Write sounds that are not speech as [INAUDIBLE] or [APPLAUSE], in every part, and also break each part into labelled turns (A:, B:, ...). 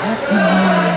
A: That's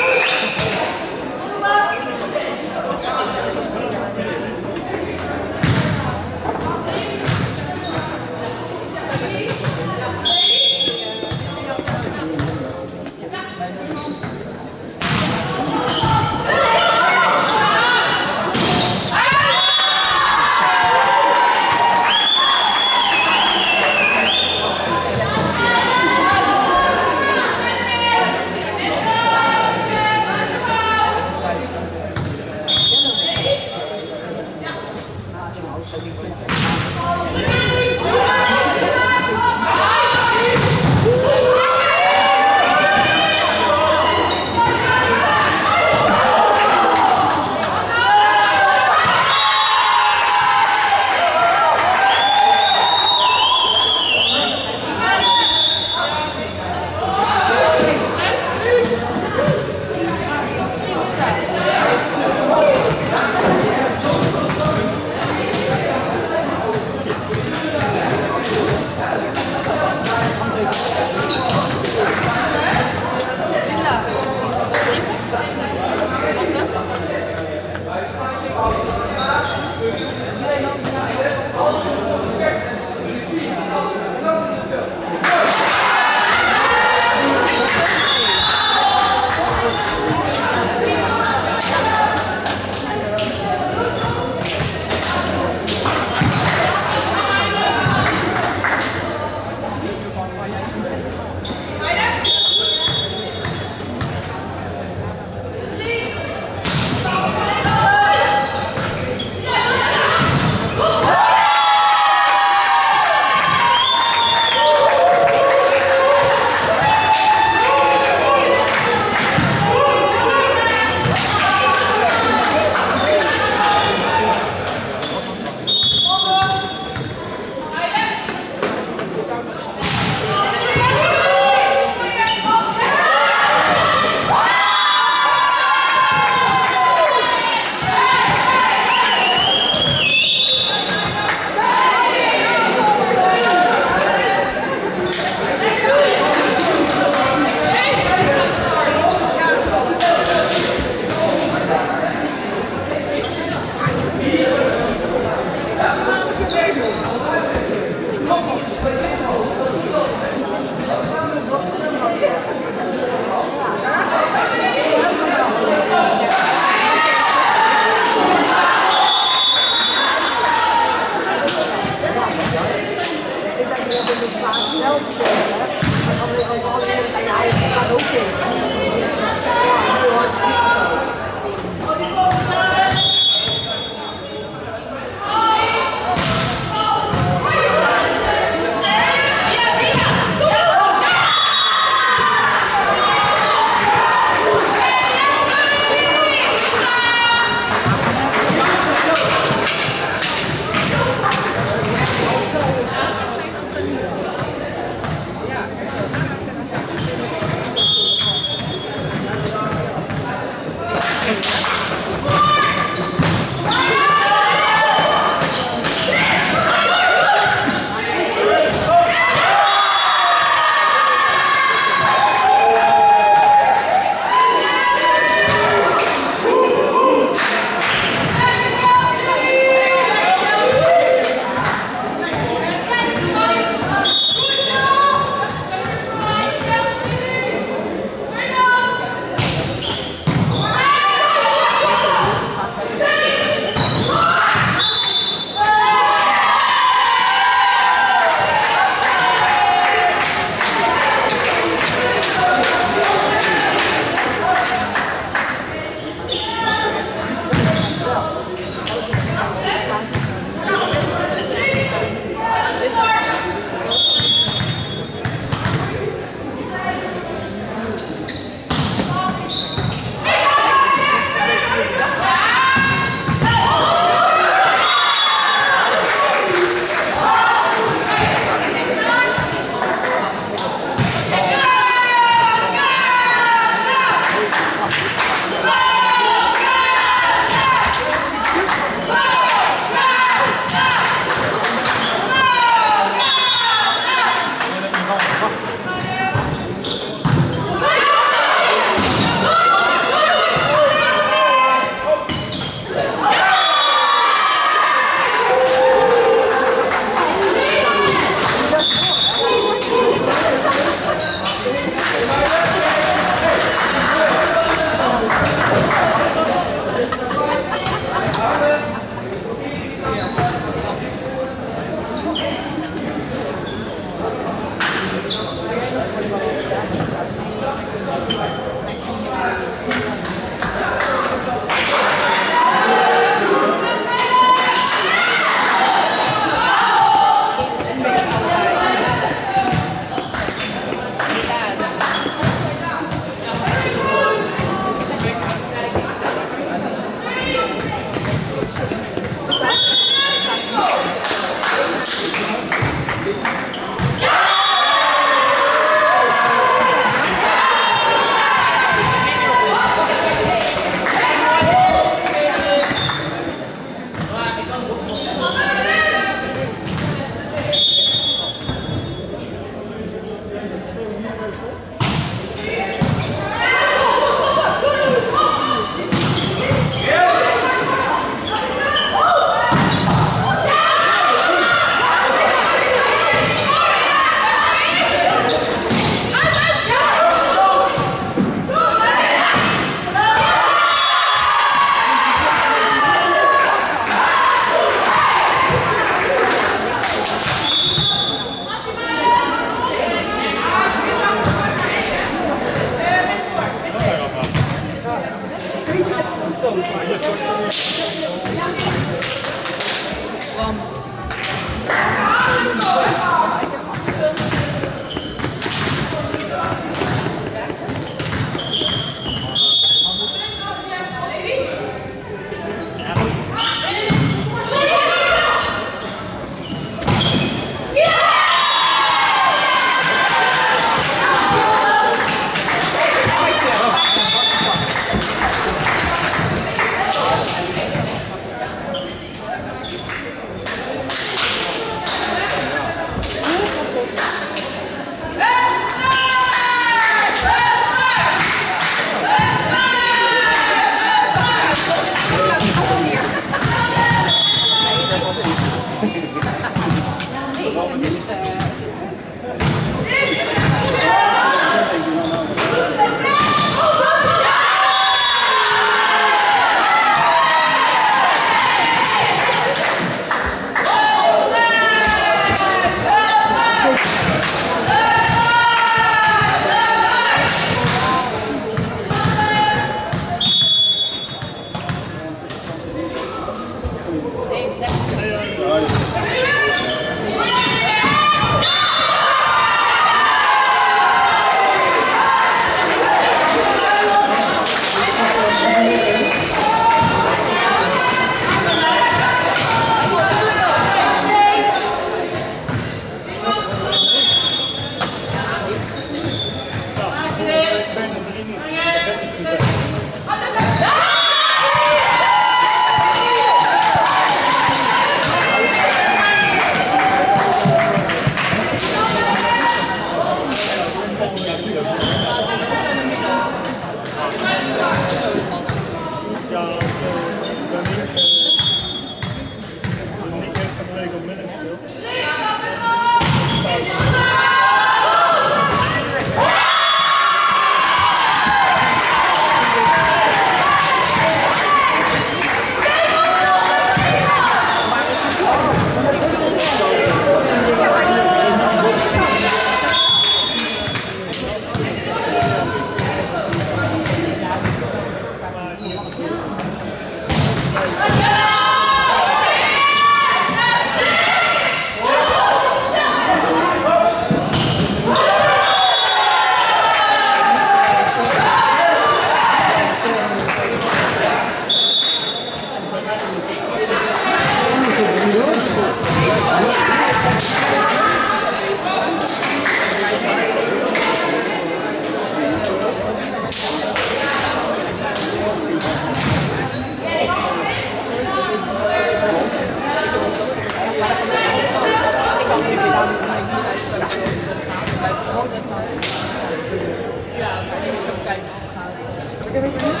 B: Het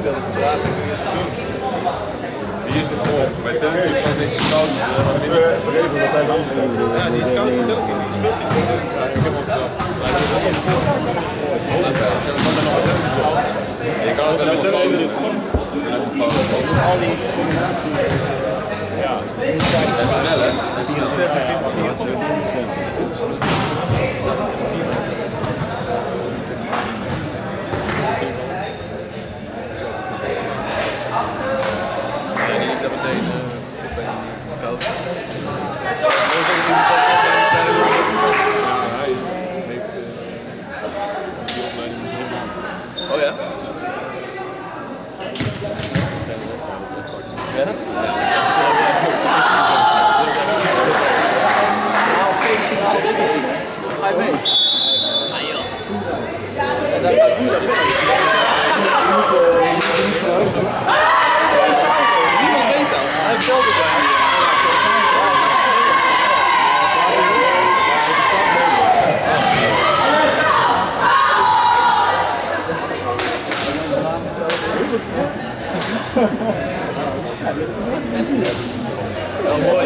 B: niet
C: dat
B: het praat is. Hier
D: zit
B: morgen bij Telkje van deze kant. Eh, We die.
A: dat hij bij ons doen.
B: Ja, die scout koud met Die speelt niet. Ik heb het Je kan het wel Ik fout doen.
A: Al die combinaties. Ja.
B: En snel hè?
D: En
B: snel.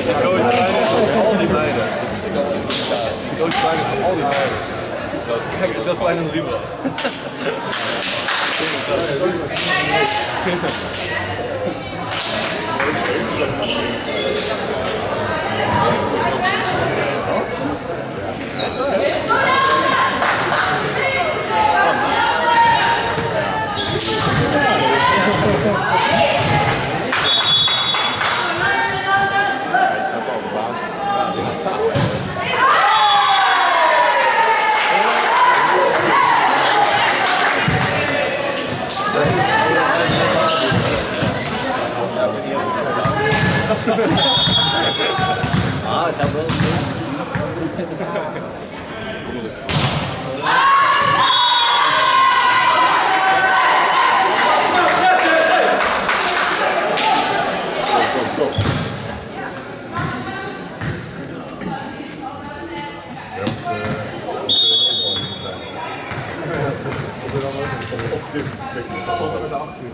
B: de coach Kleiner voor al die meiden. De coach Kleiner voor al die meiden. Kijk, zelfs
E: bijna een libra. Goed
B: Ah, het gaat wel. Je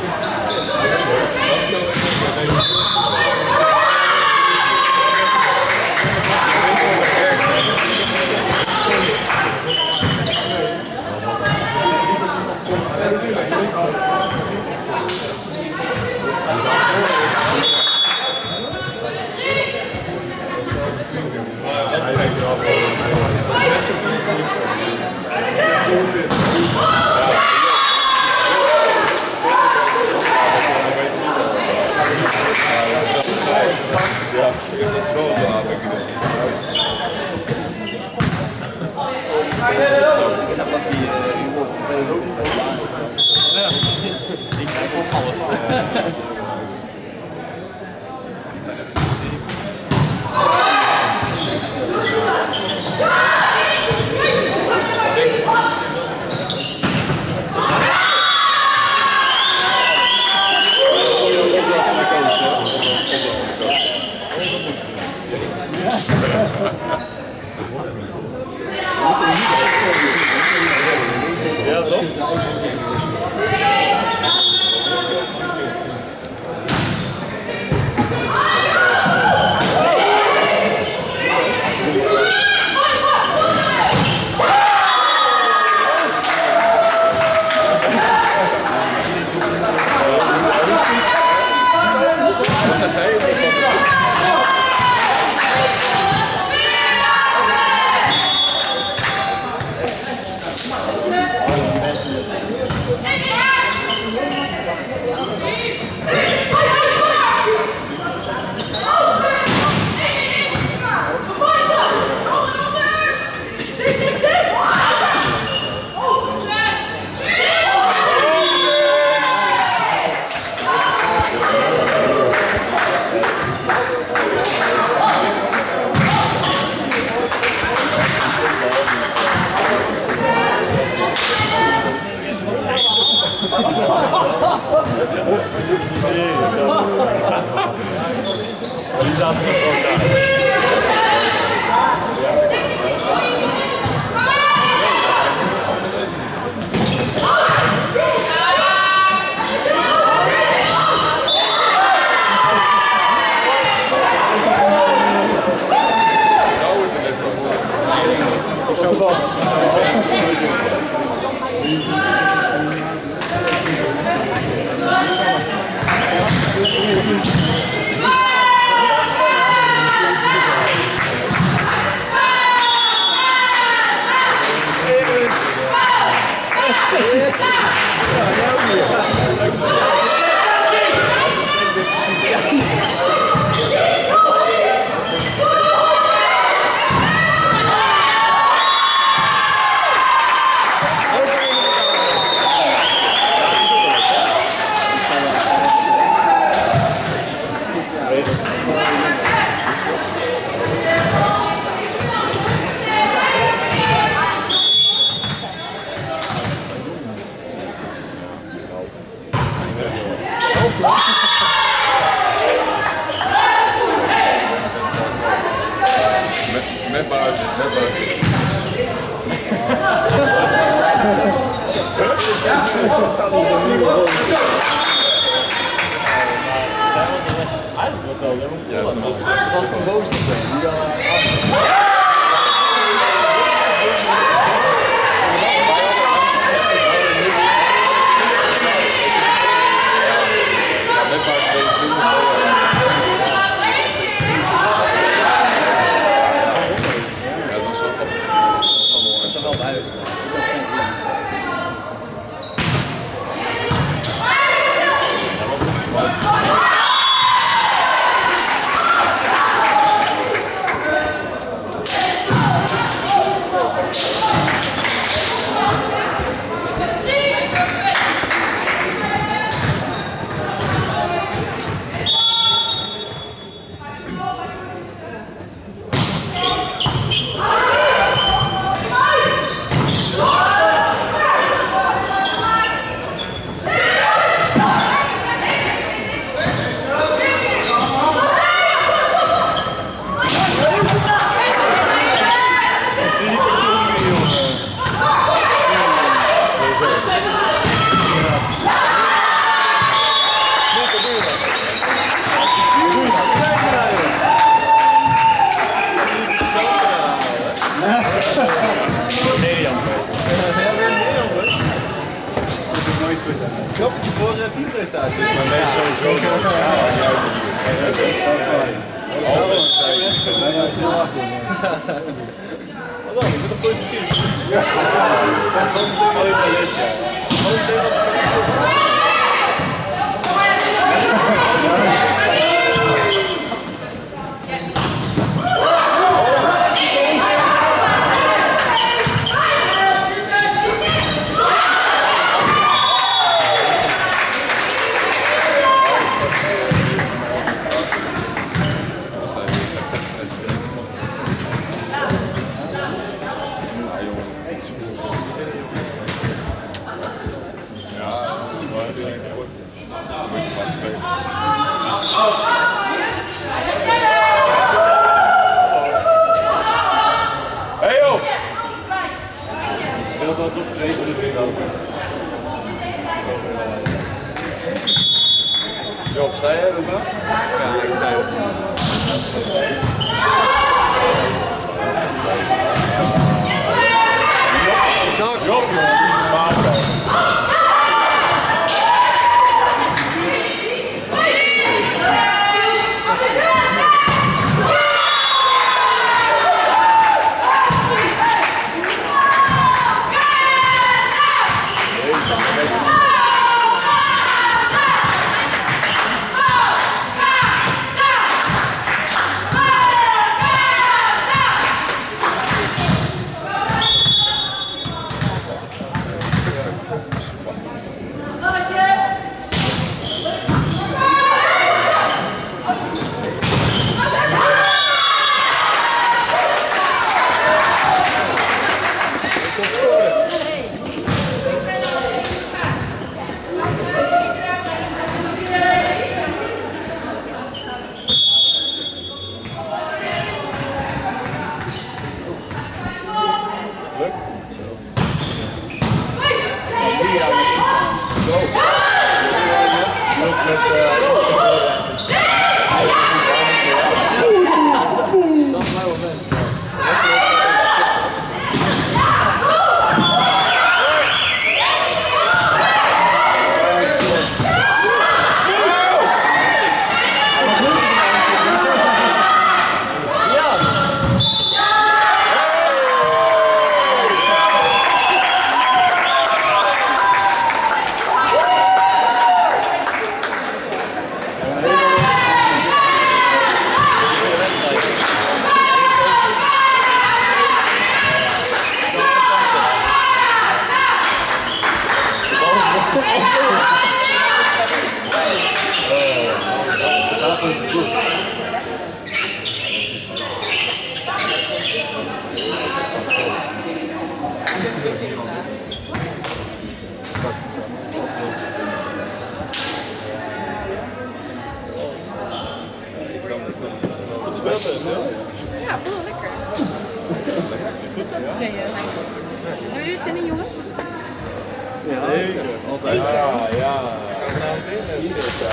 B: het wel.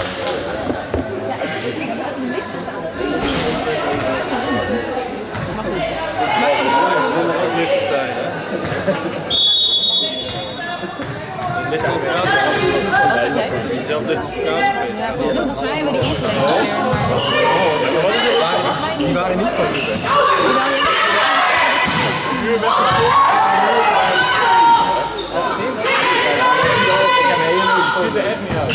B: Ja, ja. Ja, ik
F: zit De lichten staan.
B: ook hè? Liechtenstein
F: Wat is het? Ja, volgens mij hebben die
B: Wat is het?
F: niet.
B: Die waren niet Ruben.
F: Jawel, je-
B: ziet er niet uit.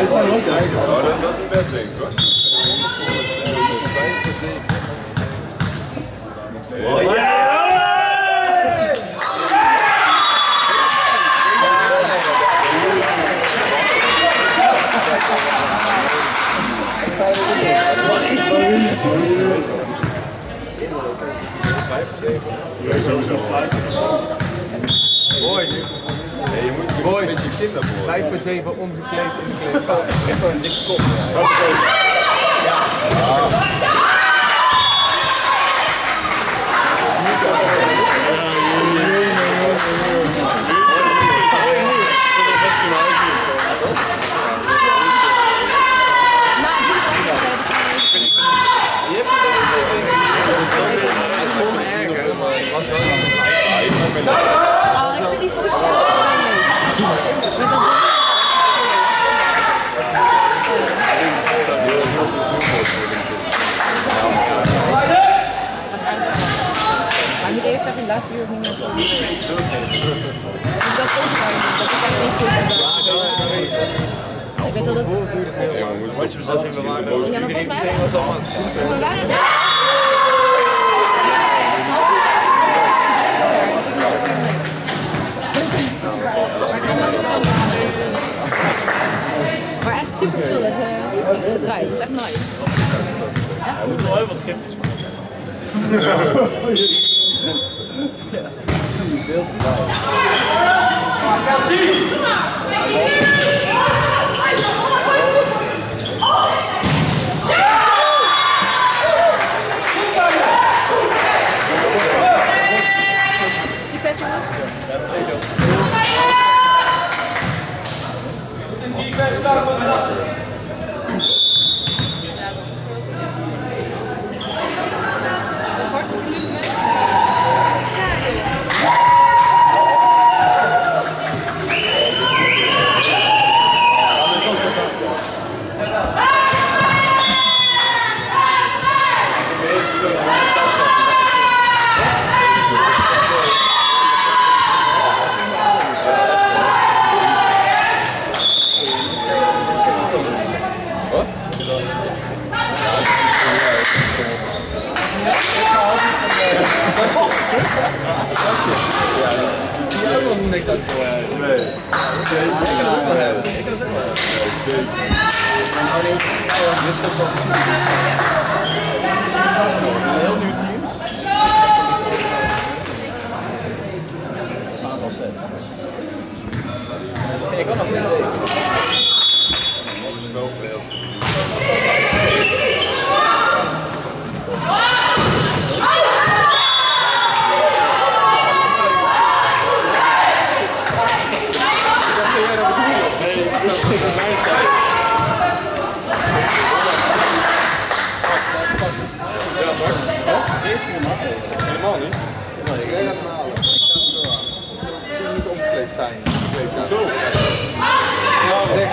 B: Persoonlijk hoor.
A: Hij staat ook hè?
B: Oh, dat, dat is Mooi. Een beetje kinderboer.
D: 5 voor 7 omgekleed in de.
B: Echt wel een dikke kop. Ja.
F: Nou, doe het
B: Je hebt het
D: Het kon me erger, maar het was wel
F: Oh, ik vind die voetbal wel leuk. Met dat Maar niet eerst zeggen, laatste uur niet meer zo. Ik dat ook wel, dat is echt niet goed. Ik weet dat het...
B: Ja, wat je zelf zien,
F: Ja, maar volgens mij... Maar echt super chill, het, eh, het draait. Het is echt nice.
G: Hij moet wel heel wat gifjes maken. [LAUGHS]
D: 记住了
B: 再
D: Ik kan het ook. Ik kan het wel. Een heel nieuw team.
A: Er.
D: Ik kan nog niet zien.
B: Helemaal niet.
D: Nee, ik ga hem halen. Ik ga hem zo halen. Je zijn.
B: Zo.
D: Nou, zeg